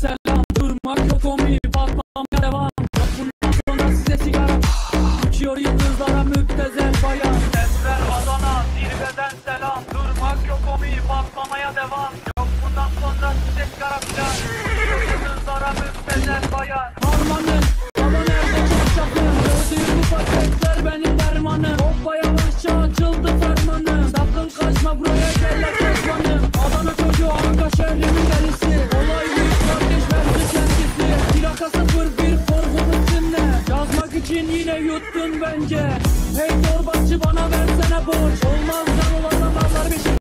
selam Durmak yok omi patlamaya devam. Bundan sonra size sigara. Uçuyor yıldızlara müptezel bayan. Esmer Adana zirveden selam. Durmak yok omi patlamaya devam. Bundan sonra size sigara filan. Uçuyor yıldızlara müptezel bayan. Harmanın baba nerede çarşafın Gördüğüm paketler benim dermanım. Hoppa yavaşça açıldı fermanım Sakın kaçma buraya gel için yine yuttun bence. Hey torbacı bana versene borç